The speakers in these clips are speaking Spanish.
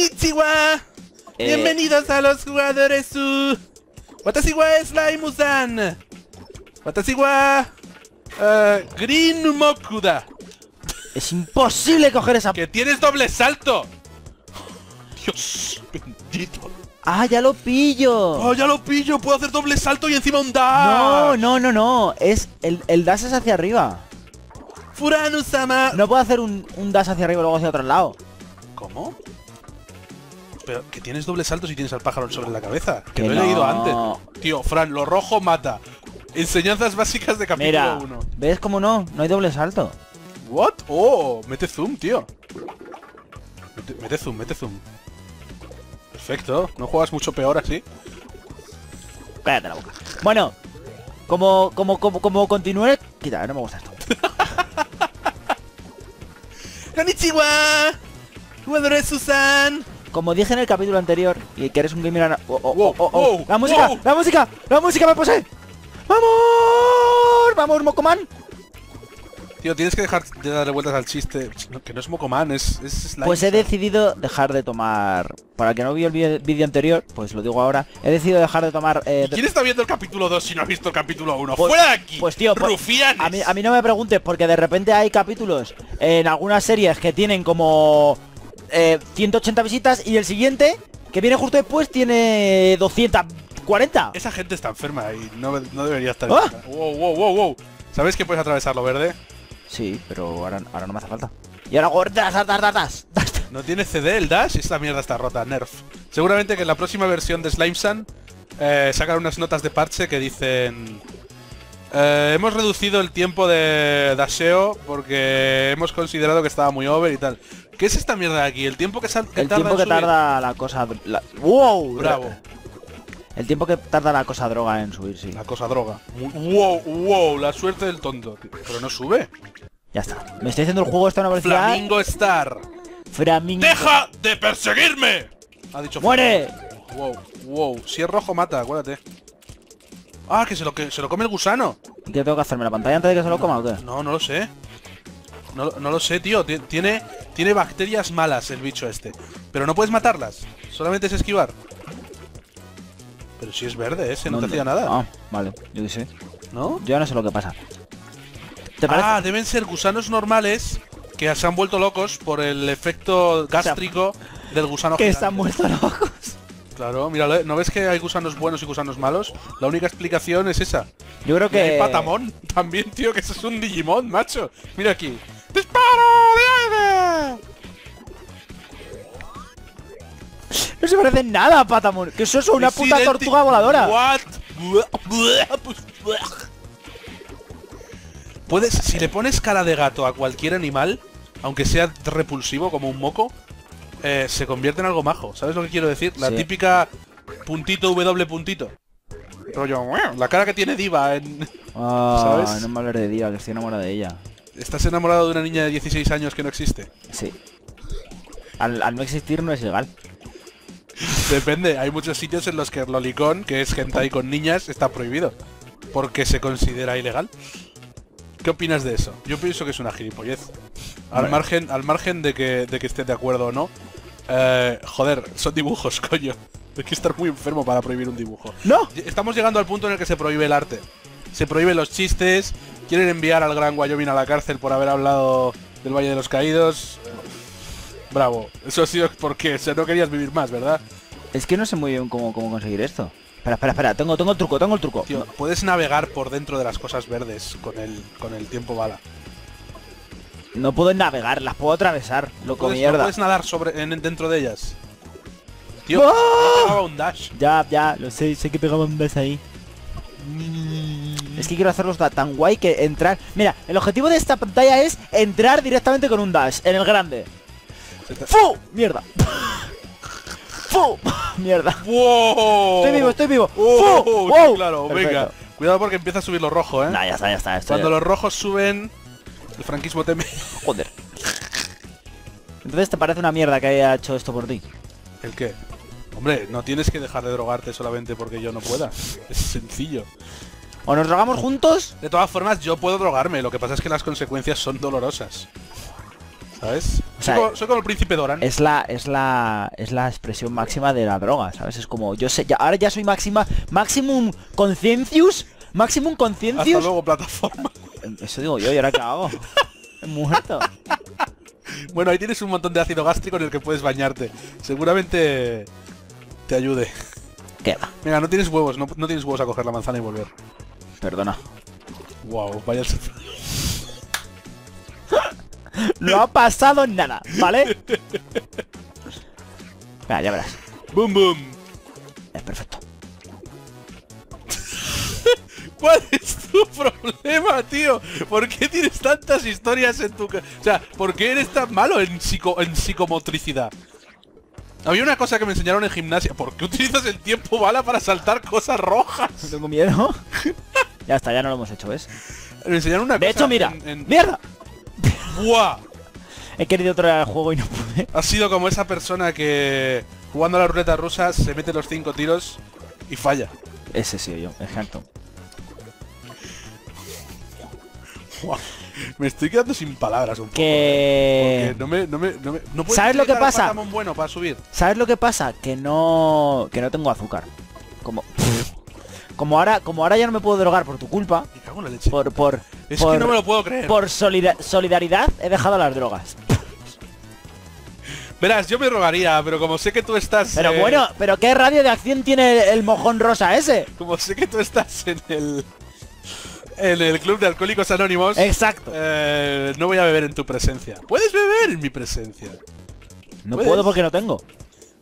Konnichiwa. Eh. Bienvenidos a los jugadores su... Watashi wa Slime-san. Watashi wa... eh, Green Mokuda. Es imposible coger esa... ¡Que tienes doble salto! Dios bendito. ¡Ah, ya lo pillo! ¡Oh, ya lo pillo! Puedo hacer doble salto y encima un dash. No, no, no, no. Es el, el dash es hacia arriba. Furanu-sama. No puedo hacer un, un dash hacia arriba y luego hacia otro lado. ¿Cómo? Pero que tienes doble salto si tienes al pájaro sobre la cabeza. Que, Que lo he no. leído antes. Tío, Fran, lo rojo mata. Enseñanzas básicas de capítulo Mira, 1. ¿ves cómo no? No hay doble salto. ¿What? Oh, mete zoom, tío. Mete, mete zoom, mete zoom. Perfecto. No juegas mucho peor así. Cállate la boca. Bueno, como, como, como, como continúe... Quita, no me gusta esto. ¡Konnichiwa! ¡Jugadores Susan! Como dije en el capítulo anterior, y que eres un gamer... Oh, oh, oh, ¡La música! ¡La música! ¡La música me posee! ¡Vamos! ¡Vamos, Mocoman! Tío, tienes que dejar de darle vueltas al chiste. Que no es Mocoman, es, es. Pues he decidido dejar de tomar... Para el que no vio el vídeo anterior, pues lo digo ahora. He decidido dejar de tomar... eh, de- ¿Quién está viendo el capítulo 2 si no ha visto el capítulo 1? Pues- ¡Fuera de aquí! pues, tío, pues, ¡Rufianes! A mí, a mí no me preguntes, porque de repente hay capítulos en algunas series que tienen como eh, 180 visitas y el siguiente, que viene justo después, tiene 240. Esa gente está enferma y no, no debería estar ¡Ah! Wow, wow, wow, wow. ¿Sabes que puedes atravesarlo verde? Sí, pero ahora, ahora no me hace falta. Y ahora gordas, das, das, das. No tiene CD el Dash, esta mierda está rota, nerf. Seguramente que en la próxima versión de Slimesun eh, sacan unas notas de parche que dicen... eh, hemos reducido el tiempo de dasheo porque hemos considerado que estaba muy over y tal. ¿Qué es esta mierda de aquí? El tiempo que, sal- que El tarda tiempo que subir. tarda la cosa... la- ¡Wow! Bravo. El tiempo que tarda la cosa droga en subir, sí. La cosa droga. Wow, wow, la suerte del tonto. Pero no sube. Ya está. Me estoy haciendo el juego esto una velocidad... Flamingo Star. Flamingo. ¡Deja de perseguirme! Ha dicho ¡Muere! Wow, wow. Si es rojo mata, acuérdate. Ah, que se lo, que se lo come el gusano. ¿Y qué tengo que hacerme? ¿La pantalla antes de que se lo coma o qué? No, no lo sé. No, lo- no lo sé, tío. Ti- Tiene, tiene bacterias malas el bicho este. Pero no puedes matarlas. Solamente es esquivar. Pero si es verde, ese no te hacía nada. Ah, vale, yo qué sé. ¿No? Yo no sé lo que pasa. ¿Te parece? Ah, deben ser gusanos normales que se han vuelto locos por el efecto gástrico del gusano que gigante. están muertos locos. Claro, mira, ¿no ves que hay gusanos buenos y gusanos malos? La única explicación es esa. Yo creo Y hay que... Patamon también, tío, que eso es un Digimon, macho. Mira aquí. ¡Disparo de aire! No se parece en nada a Patamon. Que eso es una puta tortuga voladora. What? Puedes, si le pones cara de gato a cualquier animal, aunque sea repulsivo como un moco, eh, se convierte en algo majo. ¿Sabes lo que quiero decir? La Sí. típica puntito W puntito. Rollo, la cara que tiene Diva en... Ah, ¿Sabes? no me hables de Diva, que estoy enamorado de ella. Estás enamorado de una niña de 16 años que no existe. Sí. Al, al no existir no es ilegal. Depende, hay muchos sitios en los que el lolicón, que es hentai con niñas, está prohibido. Porque se considera ilegal. ¿Qué opinas de eso? Yo pienso que es una gilipollez. Al margen, al margen de que, de que esté de acuerdo o no. Eh, joder, son dibujos, coño. Hay que estar muy enfermo para prohibir un dibujo. ¡No! Estamos llegando al punto en el que se prohíbe el arte. Se prohíben los chistes. Quieren enviar al gran Wyoming a la cárcel por haber hablado del Valle de los Caídos. Bravo. Eso ha sido porque o sea, no querías vivir más, ¿verdad? Es que no sé muy bien cómo, cómo conseguir esto. Espera, espera, espera. Tengo, tengo el truco, tengo el truco. Tío, puedes navegar por dentro de las cosas verdes con el, con el tiempo bala. No puedo navegar, las puedo atravesar. Loco Puedes, no mierda. puedes nadar sobre, en, dentro de ellas. Tío, no pegaba un dash. Ya, ya, lo sé, sé que pegaba un beso ahí. Es que quiero hacerlos tan guay que entrar... Mira, el objetivo de esta pantalla es entrar directamente con un dash, en el grande. Te- ¡Fu! Mierda. ¡Fu! Mierda. ¡Wow! Estoy vivo, estoy vivo. ¡Oh! ¡Fu! sí, ¡Wow! claro, Perfecto. venga. Cuidado porque empieza a subir lo rojo, ¿eh? Nah, ya está, ya está. Cuando ya- los rojos suben, el franquismo teme. Joder. Entonces te parece una mierda que haya hecho esto por ti. ¿El qué? Hombre, no tienes que dejar de drogarte solamente porque yo no pueda. Es sencillo. O nos drogamos juntos De todas formas, yo puedo drogarme. Lo que pasa es que las consecuencias son dolorosas. ¿Sabes? O sea, soy, como, soy como el príncipe Doran. es la es la es la expresión máxima de la droga, ¿sabes? Es como yo sé, ya, ahora ya soy máxima maximum consciencius, maximum Hasta consciencius. luego, plataforma. Eso digo yo, ¿y ahora qué hago? He muerto. Bueno, ahí tienes un montón de ácido gástrico en el que puedes bañarte. Seguramente te ayude. ¿Qué va? Venga, no tienes huevos, no, no tienes huevos a coger la manzana y volver. Perdona. Wow, vaya... No ha pasado nada, ¿vale? Venga, ya verás. ¡Boom, boom! Es perfecto. ¿Cuál es tu problema, tío? ¿Por qué tienes tantas historias en tu... O sea, ¿por qué eres tan malo en, psico en psicomotricidad? Había una cosa que me enseñaron en gimnasia. ¿Por qué utilizas el tiempo bala para saltar cosas rojas? Tengo miedo. ya está, ya no lo hemos hecho, ¿ves? Me enseñaron una De cosa hecho, mira. en- en- ¡Mierda! ¡Buah! He querido traer el juego y no pude. Ha sido como esa persona que jugando a la ruleta rusa se mete los cinco tiros y falla. Ese sí, yo, exacto. Me estoy quedando sin palabras un poco. Que... Porque no me, no me, no me- no puedes ¿Sabes lo que pasa? Bueno para subir. ¿Sabes lo que pasa? Que no... Que no tengo azúcar. Como... Como ahora, como ahora ya no me puedo drogar por tu culpa, Me cago en la leche. por, por, es por, que no me lo puedo creer. por solida- solidaridad he dejado las drogas. Verás, yo me rogaría, pero como sé que tú estás... Pero eh, bueno, pero ¿qué radio de acción tiene el mojón rosa ese? Como sé que tú estás en el... En el club de alcohólicos anónimos. Exacto. eh, no voy a beber en tu presencia. Puedes beber en mi presencia. No ¿puedes? puedo porque no tengo.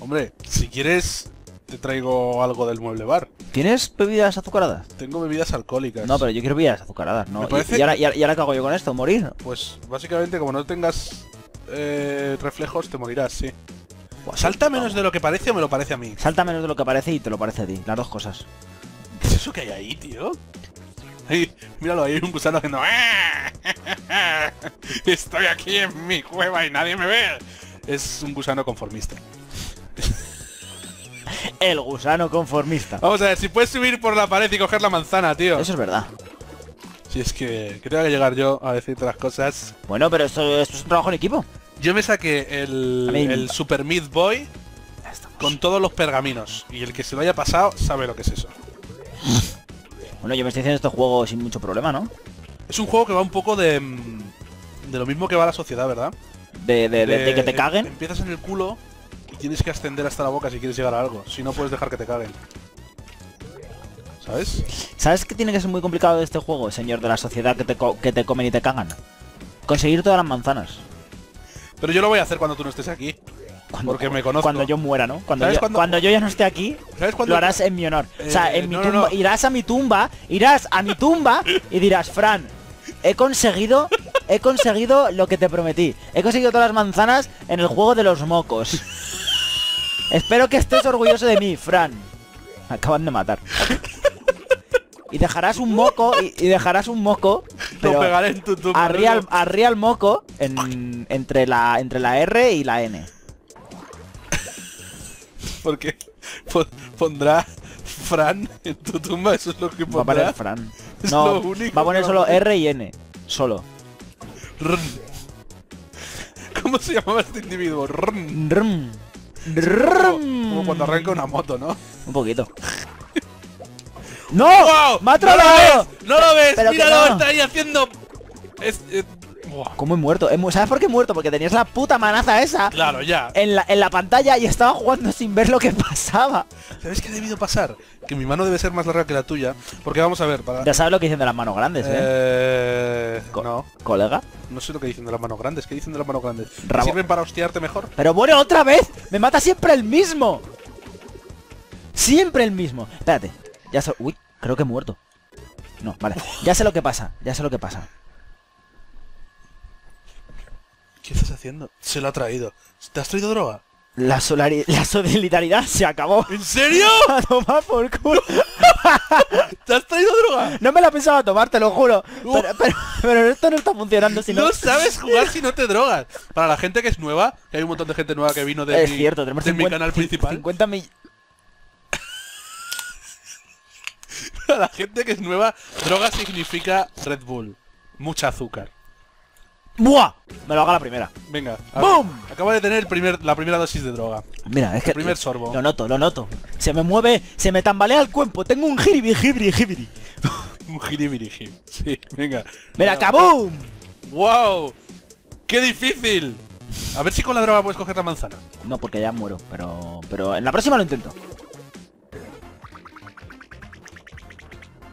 Hombre, si quieres, te traigo algo del mueble bar. ¿Tienes bebidas azucaradas? Tengo bebidas alcohólicas. No, pero yo quiero bebidas azucaradas, ¿no? Y- parece- ¿Y, ahora, y ahora- y ahora qué hago yo con esto? ¿Morir? Pues básicamente como no tengas eh, reflejos, te morirás, sí. ¿Salta menos vamos. de lo que parece o me lo parece a mí? Salta menos de lo que parece y te lo parece a ti. Las dos cosas. ¿Qué es eso que hay ahí, tío? Ahí, míralo, ahí hay un gusano haciendo... Estoy aquí en mi cueva y nadie me ve. Es un gusano conformista. El gusano conformista. Vamos a ver, si puedes subir por la pared y coger la manzana, tío. Eso es verdad. Si es que, que tengo que llegar yo a decirte las cosas. Bueno, pero esto, esto es un trabajo en equipo. Yo me saqué el, mí- el Super Meat Boy con todos los pergaminos. Y el que se lo haya pasado sabe lo que es eso. Bueno, yo me estoy haciendo este juego sin mucho problema, ¿no? Es un juego que va un poco de... mm, De lo mismo que va la sociedad, ¿verdad? De, de- de- de que te em- caguen. Empiezas en el culo y tienes que ascender hasta la boca si quieres llegar a algo. Si no, puedes dejar que te caguen. ¿Sabes? ¿Sabes qué tiene que ser muy complicado de este juego, señor de la sociedad que te, co- que te comen y te cagan? Conseguir todas las manzanas. Pero yo lo voy a hacer cuando tú no estés aquí. Cuando, Porque me conozco. Cuando yo muera, ¿no? Cuando ¿Sabes yo, cuando yo ya no esté aquí, lo harás en mi honor. o sea, Eh, en mi no, tumba, no. irás a mi tumba, irás a mi tumba y dirás, Fran, he conseguido, he conseguido lo que te prometí. He conseguido todas las manzanas en el juego de los mocos. Espero que estés orgulloso de mí, Fran. Me acaban de matar. Y dejarás un moco, y, y dejarás un moco, pero en tu tumba. arriba, ¿no? al- arriba al moco en, entre, la, entre la R y la N. Porque pon- pondrá Fran en tu tumba, eso es lo que Va a pondrá. poner Fran. Es No, lo único va a poner solo. R y N. Solo. ¿Cómo se llamaba este individuo? Rrn. Rum. Como, como cuando arranca una moto, ¿no? Un poquito. ¡No! ¡Wow! ¡Me ha ¡No lo ves! ¡No lo ves! ¡Míralo! no. Está ahí haciendo... Es, eh, buah. ¿Cómo he muerto? He mu- ¿Sabes por qué he muerto? Porque tenías la puta manaza esa Claro, ya. en la, en la pantalla y estaba jugando sin ver lo que pasaba. ¿Sabes qué ha debido pasar? Que mi mano debe ser más larga que la tuya. Porque vamos a ver, para... Ya sabes lo que dicen de las manos grandes, ¿eh? Eh, Co- no, Colega. no sé lo que dicen de las manos grandes. ¿Qué dicen de las manos grandes? ¿Te Rabo. ¿Sirven para hostiarte mejor? Pero bueno, otra vez. Me mata siempre el mismo. Siempre el mismo. Espérate. Ya sé... Uy, creo que he muerto. No, vale. Ya sé lo que pasa. Ya sé lo que pasa. ¿Qué estás haciendo? Se lo ha traído. ¿Te has traído droga? La, la solidaridad se acabó. ¿En serio? A tomar por culo. ¿Te has traído droga? No me la pensaba tomar, te lo juro. Pero, pero, pero esto no está funcionando si no... No sabes jugar si no te drogas. Para la gente que es nueva, que hay un montón de gente nueva que vino de, Es mi, cierto, tenemos de mi 50 canal principal. 50 mil... Para la gente que es nueva, droga significa Red Bull. Mucha azúcar. ¡Buah! Me lo haga la primera. Venga. ¡Bum! Acaba de tener el primer, la primera dosis de droga. Mira, es que... primer sorbo. Lo noto, lo noto. Se me mueve, se me tambalea el cuerpo. Tengo un jiribi, jibri, jibri. Un jiribiriji. Sí, venga. ¡Mira, kaboom! ¡Wow! ¡Qué difícil! A ver si con la droga puedes coger la manzana. No, porque ya muero, pero... Pero en la próxima lo intento.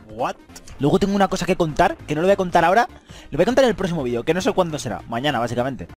¿What? Luego tengo una cosa que contar, que no lo voy a contar ahora. Lo voy a contar en el próximo vídeo, que no sé cuándo será. Mañana, básicamente.